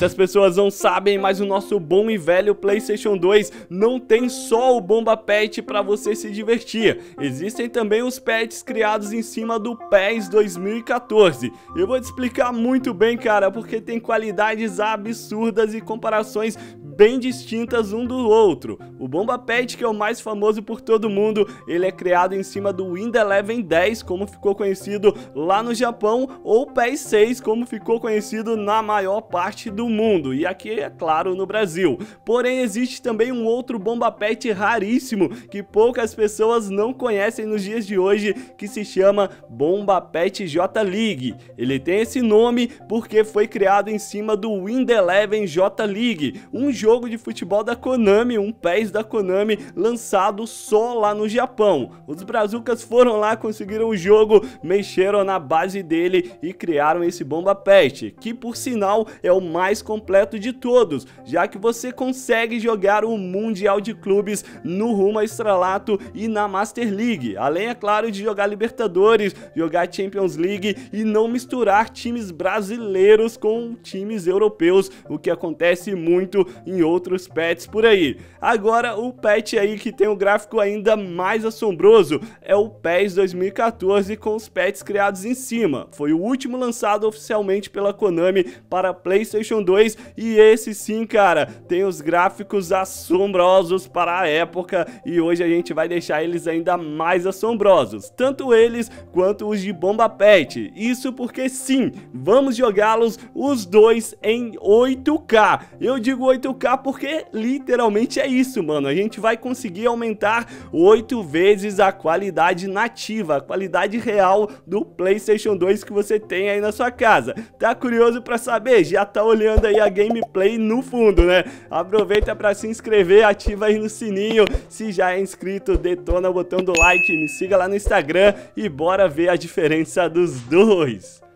Muitas pessoas não sabem, mas o nosso bom e velho PlayStation 2 não tem só o Bomba Pet para você se divertir. Existem também os pets criados em cima do PES 2014. Eu vou te explicar muito bem, cara, porque tem qualidades absurdas e comparações bem distintas um do outro. O Bomba Pet, que é o mais famoso por todo mundo, ele é criado em cima do Windows 11 10, como ficou conhecido lá no Japão, ou PES 6, como ficou conhecido na maior parte do mundo, e aqui, é claro, no Brasil. Porém, existe também um outro Bomba Pet raríssimo, que poucas pessoas não conhecem nos dias de hoje, que se chama Bomba Pet J League. Ele tem esse nome porque foi criado em cima do Windows 11 J League, um jogo de futebol da Konami, um PES da Konami lançado só lá no Japão. Os brazucas foram lá, conseguiram o jogo, mexeram na base dele e criaram esse Bomba Pet, que por sinal é o mais completo de todos, já que você consegue jogar o Mundial de Clubes no rumo a estralato e na Master League, além é claro de jogar Libertadores, jogar Champions League e não misturar times brasileiros com times europeus, o que acontece muito em outros pets por aí. Agora, o pet aí que tem um gráfico ainda mais assombroso é o PES 2014 com os pets criados em cima. Foi o último lançado oficialmente pela Konami para PlayStation 2 e esse sim, cara, tem os gráficos assombrosos para a época e hoje a gente vai deixar eles ainda mais assombrosos, tanto eles quanto os de Bomba Pet. Isso porque sim, vamos jogá-los os dois em 8K. Eu digo 8K porque literalmente é isso, mano. A gente vai conseguir aumentar oito vezes a qualidade nativa, a qualidade real do PlayStation 2 que você tem aí na sua casa. Tá curioso para saber? Já tá olhando aí a gameplay no fundo, né? Aproveita para se inscrever, ativa aí no sininho. Se já é inscrito, detona o botão do like, me siga lá no Instagram e bora ver a diferença dos dois.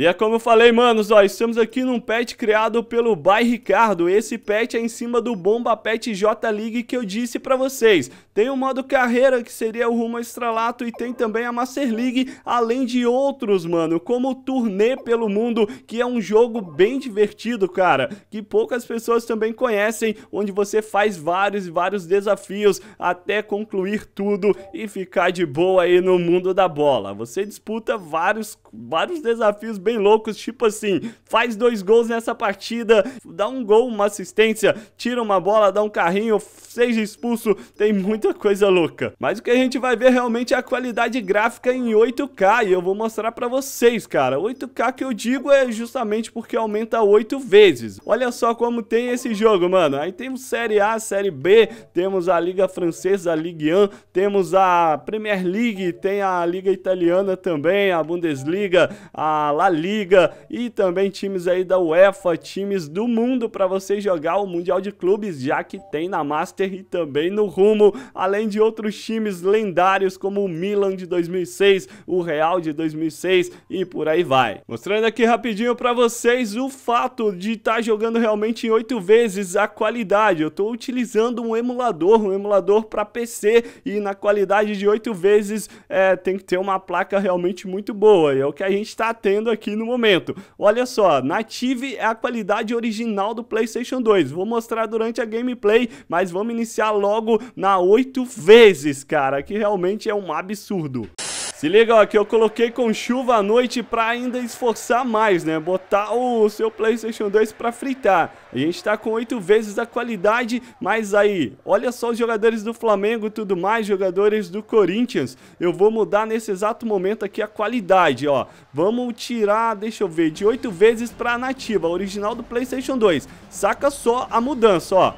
E é como eu falei, manos, ó, estamos aqui num pet criado pelo Bai Ricardo. Esse pet é em cima do Bomba Pet J League que eu disse pra vocês. Tem o modo carreira, que seria o rumo estralato, e tem também a Master League, além de outros, mano, como o Turnê pelo Mundo, que é um jogo bem divertido, cara, que poucas pessoas também conhecem, onde você faz vários e vários desafios até concluir tudo e ficar de boa aí no mundo da bola. Você disputa vários, vários desafios bem bem loucos, tipo assim, faz dois gols nessa partida, dá um gol, uma assistência, tira uma bola, dá um carrinho, seja expulso, tem muita coisa louca. Mas o que a gente vai ver realmente é a qualidade gráfica em 8K e eu vou mostrar pra vocês, cara. 8K que eu digo é justamente porque aumenta 8 vezes. Olha só como tem esse jogo, mano. Aí temos Série A, Série B, temos a Liga Francesa, a Ligue 1, temos a Premier League, tem a Liga Italiana também, a Bundesliga, a La Liga e também times aí da UEFA, times do mundo para você jogar o Mundial de Clubes, já que tem na Master e também no Rumo, além de outros times lendários como o Milan de 2006, o Real de 2006 e por aí vai. Mostrando aqui rapidinho para vocês o fato de estar tá jogando realmente em 8 vezes a qualidade. Eu estou utilizando um emulador, um emulador para PC e na qualidade de 8 vezes é, tem que ter uma placa realmente muito boa. E é o que a gente está tendo aqui aqui no momento. Olha só, Native é a qualidade original do PlayStation 2. Vou mostrar durante a gameplay, mas vamos iniciar logo na 8 vezes, cara, que realmente é um absurdo. Se liga, ó, que eu coloquei com chuva à noite pra ainda esforçar mais, né? Botar o seu Playstation 2 pra fritar. A gente tá com 8 vezes a qualidade, mas aí, olha só os jogadores do Flamengo e tudo mais, jogadores do Corinthians. Eu vou mudar nesse exato momento aqui a qualidade, ó. Vamos tirar, deixa eu ver, de 8 vezes pra nativa, original do Playstation 2. Saca só a mudança, ó.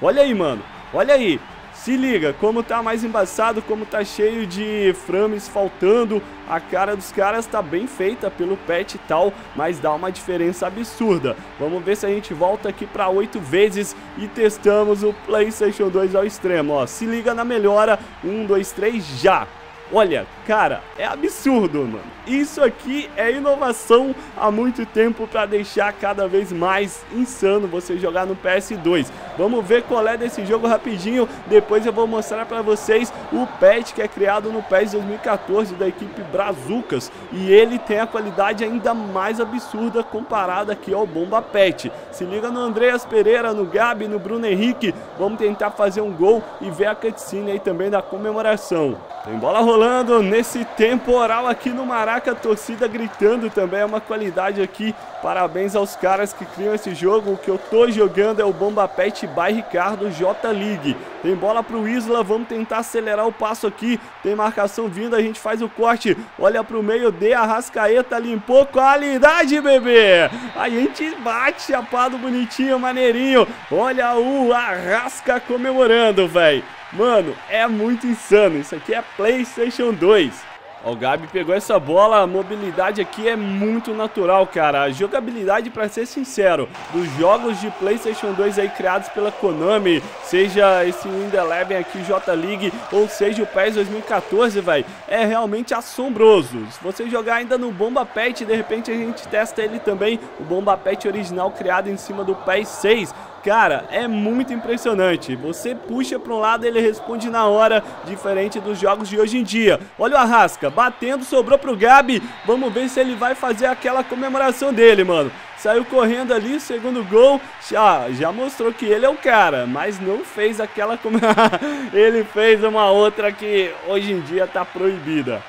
Olha aí, mano. Olha aí. Se liga, como tá mais embaçado, como tá cheio de frames faltando, a cara dos caras tá bem feita pelo patch e tal, mas dá uma diferença absurda. Vamos ver se a gente volta aqui para 8 vezes e testamos o PlayStation 2 ao extremo, ó. Se liga na melhora, 1, 2, 3, já! Olha, cara, é absurdo, mano. Isso aqui é inovação há muito tempo para deixar cada vez mais insano você jogar no PS2. Vamos ver qual é desse jogo rapidinho, depois eu vou mostrar para vocês o patch que é criado no PES 2014 da equipe Brazucas e ele tem a qualidade ainda mais absurda comparada aqui ao Bomba Pet. Se liga no Andreas Pereira, no Gabi, no Bruno Henrique, vamos tentar fazer um gol e ver a cutscene aí também da comemoração. Tem bola rolando nesse temporal aqui no Maraca, torcida gritando também, é uma qualidade aqui. Parabéns aos caras que criam esse jogo. O que eu tô jogando é o Bomba Pet by Ricardo J League. Tem bola pro Isla, vamos tentar acelerar o passo aqui. Tem marcação vindo, a gente faz o corte. Olha pro meio, de Arrascaeta, limpou qualidade, bebê. A gente bate, chapado bonitinho, maneirinho. Olha o Arrasca comemorando, velho. Mano, é muito insano. Isso aqui é PlayStation 2. Ó, o Gabi pegou essa bola, a mobilidade aqui é muito natural, cara. A jogabilidade, para ser sincero, dos jogos de PlayStation 2 aí criados pela Konami, seja esse Wind Eleven aqui, J-League, ou seja o PES 2014, velho, é realmente assombroso. Se você jogar ainda no Bomba Pet, de repente a gente testa ele também, o Bomba Pet original criado em cima do PES 6, Cara, é muito impressionante. Você puxa para um lado, ele responde na hora, diferente dos jogos de hoje em dia. Olha o Arrasca, batendo, sobrou pro Gabi. Vamos ver se ele vai fazer aquela comemoração dele, mano. Saiu correndo ali, segundo gol. Já, já mostrou que ele é o cara, mas não fez aquela ele fez uma outra que hoje em dia tá proibida.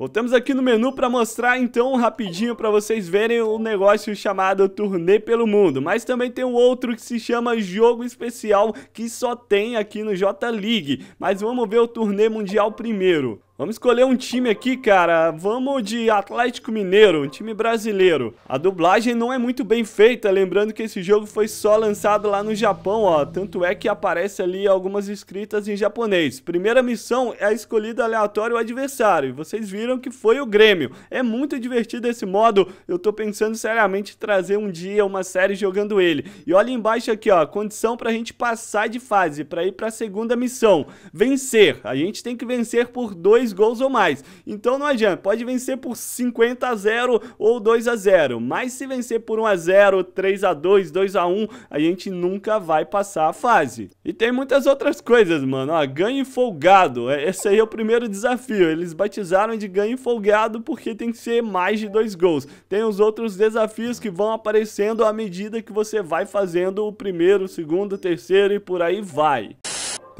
Voltamos aqui no menu para mostrar então rapidinho para vocês verem o negócio chamado Turnê pelo Mundo. Mas também tem um outro que se chama Jogo Especial que só tem aqui no J League. Mas vamos ver o Turnê Mundial primeiro. Vamos escolher um time aqui, cara. Vamos de Atlético Mineiro, um time brasileiro. A dublagem não é muito bem feita, lembrando que esse jogo foi só lançado lá no Japão, ó. Tanto é que aparece ali algumas escritas em japonês. Primeira missão é a escolhida aleatório o adversário. Vocês viram que foi o Grêmio. É muito divertido esse modo. Eu tô pensando seriamente em trazer um dia uma série jogando ele. E olha embaixo aqui, ó, condição pra gente passar de fase, pra ir pra segunda missão. Vencer. A gente tem que vencer por dois gols ou mais. Então não adianta, pode vencer por 50 a 0 ou 2 a 0, mas se vencer por 1 a 0, 3 a 2, 2 a 1, a gente nunca vai passar a fase. E tem muitas outras coisas, mano, ó, ganho folgado, é, esse aí é o primeiro desafio, eles batizaram de ganho folgado porque tem que ser mais de dois gols. Tem os outros desafios que vão aparecendo à medida que você vai fazendo o primeiro, o segundo, o terceiro e por aí vai.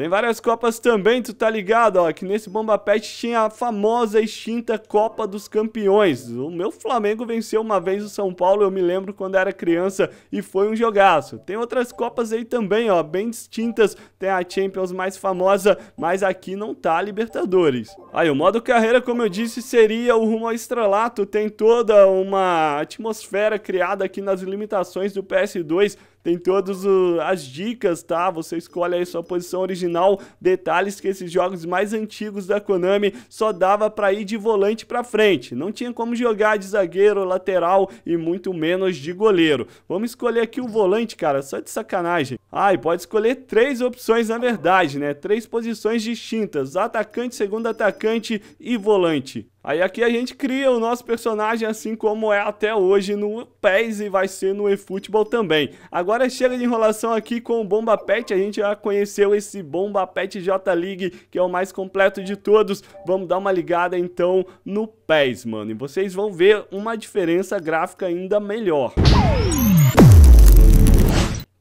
Tem várias copas também, tu tá ligado, ó, que nesse Bomba Pet tinha a famosa extinta Copa dos Campeões. O meu Flamengo venceu uma vez o São Paulo, eu me lembro quando era criança, e foi um jogaço. Tem outras copas aí também, ó, bem distintas. Tem a Champions mais famosa, mas aqui não tá a Libertadores. Aí, o modo carreira, como eu disse, seria o rumo ao estrelato. Tem toda uma atmosfera criada aqui nas limitações do PS2 tem todas as dicas, tá? Você escolhe aí sua posição original, detalhes que esses jogos mais antigos da Konami só dava para ir de volante para frente. Não tinha como jogar de zagueiro, lateral e muito menos de goleiro. Vamos escolher aqui o volante, cara, só de sacanagem. Ah, e pode escolher três opções na verdade, né? Três posições distintas: atacante, segundo atacante e volante. Aí aqui a gente cria o nosso personagem assim como é até hoje no PES e vai ser no eFootball também. Agora chega de enrolação aqui com o Bomba Pet, a gente já conheceu esse Bomba Pet J League, que é o mais completo de todos. Vamos dar uma ligada então no PES, mano, e vocês vão ver uma diferença gráfica ainda melhor.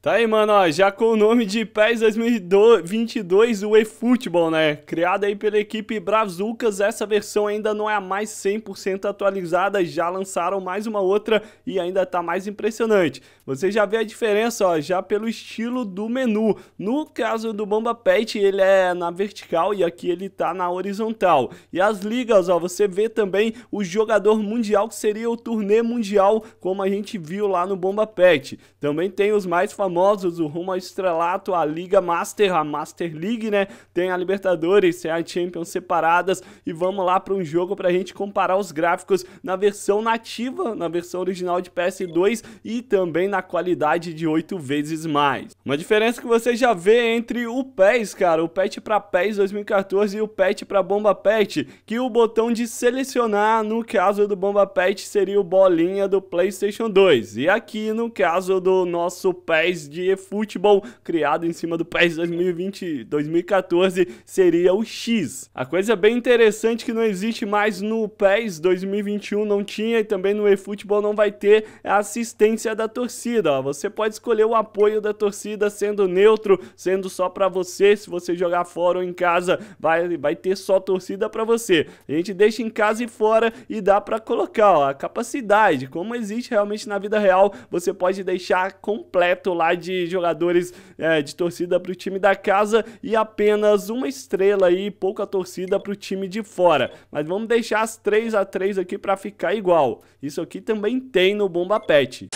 Tá aí, mano, ó, já com o nome de PES 2022, o eFootball, né? Criada aí pela equipe Brazucas, essa versão ainda não é a mais 100% atualizada, já lançaram mais uma outra e ainda tá mais impressionante. Você já vê a diferença, ó, já pelo estilo do menu. No caso do Bomba Pet, ele é na vertical e aqui ele tá na horizontal. E as ligas, ó, você vê também o jogador mundial, que seria o turnê mundial, como a gente viu lá no Bomba Pet. Também tem os mais famosos famosos, o rumo ao estrelato, a Liga Master, a Master League, né? Tem a Libertadores, tem a Champions separadas e vamos lá para um jogo para a gente comparar os gráficos na versão nativa, na versão original de PS2 e também na qualidade de 8 vezes mais. Uma diferença que você já vê entre o PES, cara, o patch para PES 2014 e o patch para Bomba Patch, que o botão de selecionar no caso do Bomba Patch seria o bolinha do PlayStation 2 e aqui no caso do nosso PES de eFootball criado em cima do PES 2020 2014 seria o X. A coisa bem interessante que não existe mais no PES 2021 não tinha e também no eFootball não vai ter é a assistência da torcida. Você pode escolher o apoio da torcida sendo neutro, sendo só para você, se você jogar fora ou em casa, vai, vai ter só torcida para você. A gente deixa em casa e fora e dá para colocar ó, a capacidade, como existe realmente na vida real, você pode deixar completo lá de jogadores é, de torcida para o time da casa e apenas uma estrela aí, pouca torcida para o time de fora. Mas vamos deixar as 3 a 3 aqui para ficar igual. Isso aqui também tem no Bomba Pet.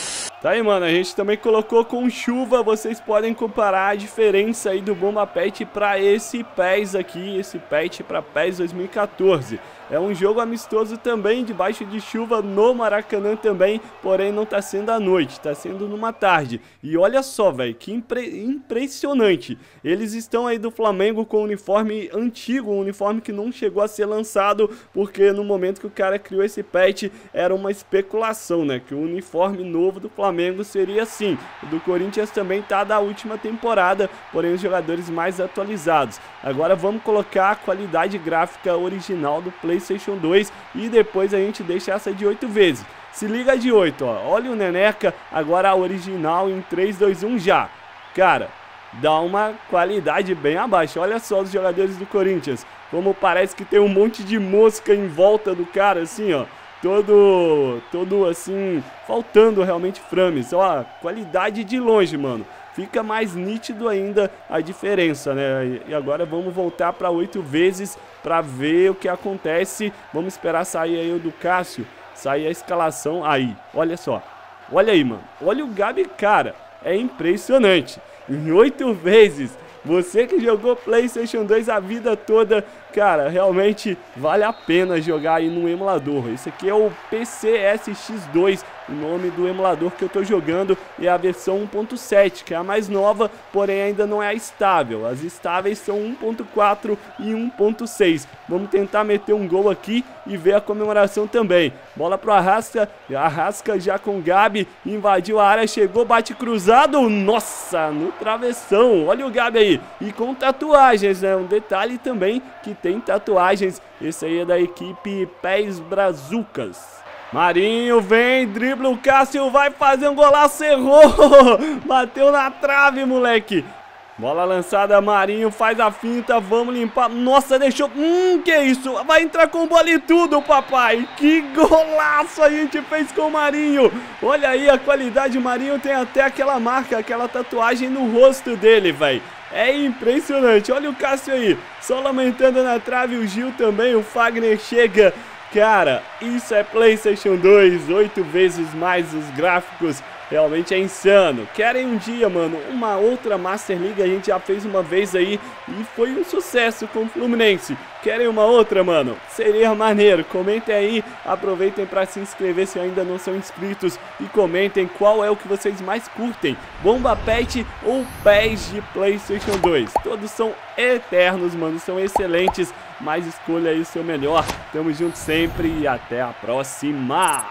Tá aí, mano, a gente também colocou com chuva, vocês podem comparar a diferença aí do Bomba Pet para esse PES aqui, esse Pet para PES 2014. É um jogo amistoso também, debaixo de chuva no Maracanã também, porém não tá sendo à noite, tá sendo numa tarde. E olha só, velho, que impre impressionante. Eles estão aí do Flamengo com o uniforme antigo, um uniforme que não chegou a ser lançado, porque no momento que o cara criou esse patch era uma especulação, né? Que o uniforme novo do Flamengo seria assim. O do Corinthians também tá da última temporada, porém os jogadores mais atualizados. Agora vamos colocar a qualidade gráfica original do Play PlayStation 2 e depois a gente deixa essa de 8 vezes. Se liga de 8, ó. Olha o Neneca, agora a original em 3, 2, 1 já. Cara, dá uma qualidade bem abaixo. Olha só os jogadores do Corinthians. Como parece que tem um monte de mosca em volta do cara, assim, ó. Todo, todo assim, faltando realmente frames. Ó, qualidade de longe, mano fica mais nítido ainda a diferença, né? E agora vamos voltar para oito vezes para ver o que acontece. Vamos esperar sair aí o do Cássio, sair a escalação aí. Olha só, olha aí, mano. Olha o Gabi, cara, é impressionante. Em oito vezes você que jogou PlayStation 2 a vida toda, cara, realmente vale a pena jogar aí no emulador. Esse aqui é o PCSX2, o nome do emulador que eu tô jogando é a versão 1.7, que é a mais nova, porém ainda não é a estável. As estáveis são 1.4 e 1.6. Vamos tentar meter um gol aqui e ver a comemoração também. Bola pro Arrasca, Arrasca já com Gabi, invadiu a área, chegou, bate cruzado, nossa, no travessão. Olha o Gabi aí e com tatuagens, né? Um detalhe também que tem tatuagens. Esse aí é da equipe Pés Brazucas. Marinho vem, dribla o Cássio, vai fazer um golaço, errou! Bateu na trave, moleque! Bola lançada, Marinho faz a finta, vamos limpar. Nossa, deixou. Hum, que isso? Vai entrar com bola e tudo, papai. Que golaço a gente fez com o Marinho. Olha aí a qualidade. Marinho tem até aquela marca, aquela tatuagem no rosto dele, velho. É impressionante. Olha o Cássio aí, só lamentando na trave. O Gil também. O Fagner chega. Cara, isso é PlayStation 2, oito vezes mais os gráficos Realmente é insano. Querem um dia, mano, uma outra Master League, a gente já fez uma vez aí e foi um sucesso com o Fluminense. Querem uma outra, mano? Seria maneiro. Comentem aí, aproveitem para se inscrever se ainda não são inscritos e comentem qual é o que vocês mais curtem, Bomba Pet ou Pés de Playstation 2. Todos são eternos, mano, são excelentes, mas escolha aí o seu melhor. Tamo junto sempre e até a próxima!